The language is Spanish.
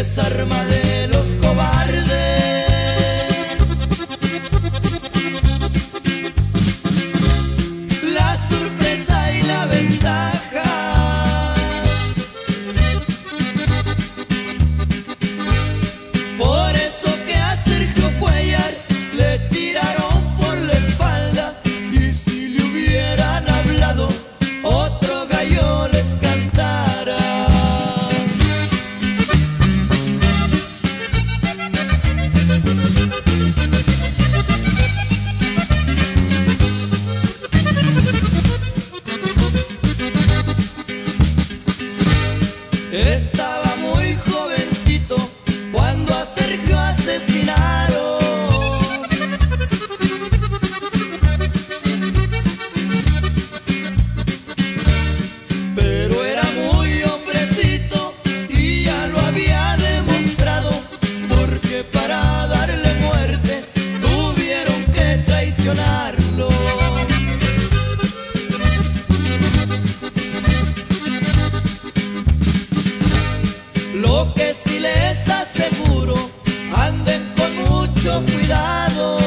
es arma de los cobardes. Cuidado.